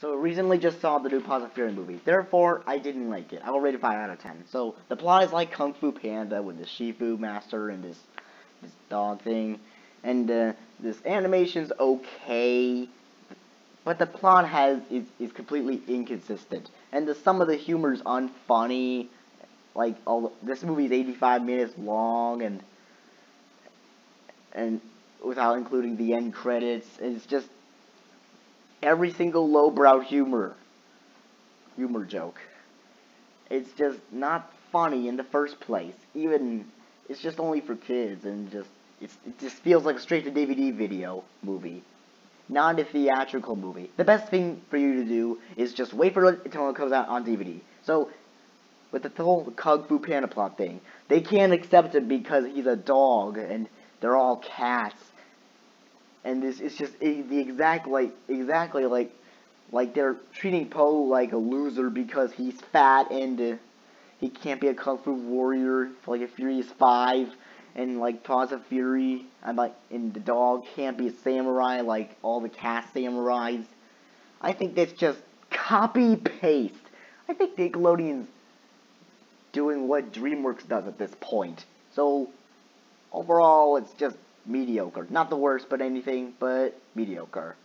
So recently just saw the new Paws of Fury movie. Therefore, I didn't like it. I will rate it 5 out of 10. So the plot is like Kung Fu Panda with the Shifu master and this this dog thing. And uh, this animation's okay. But the plot has is, is completely inconsistent. And the, some of the humor's unfunny. Like all this movie's 85 minutes long and and without including the end credits. It's just every single lowbrow humor humor joke. It's just not funny in the first place. Even it's just only for kids and just it just feels like a straight to DVD video movie. Not a theatrical movie. The best thing for you to do is just wait for it until it comes out on DVD. So, with the whole Kung Fu Panda plot thing, they can't accept it because he's a dog and they're all cats and this is just the exact like exactly like like they're treating Po like a loser because he's fat and uh, he can't be a kung fu warrior for like a Furious Five, and like Paws of Fury, I'm like, and the dog can't be a samurai like all the cast samurais. I think that's just copy paste. I think Nickelodeon's doing what DreamWorks does at this point. So overall, it's just mediocre. Not the worst, but anything but mediocre.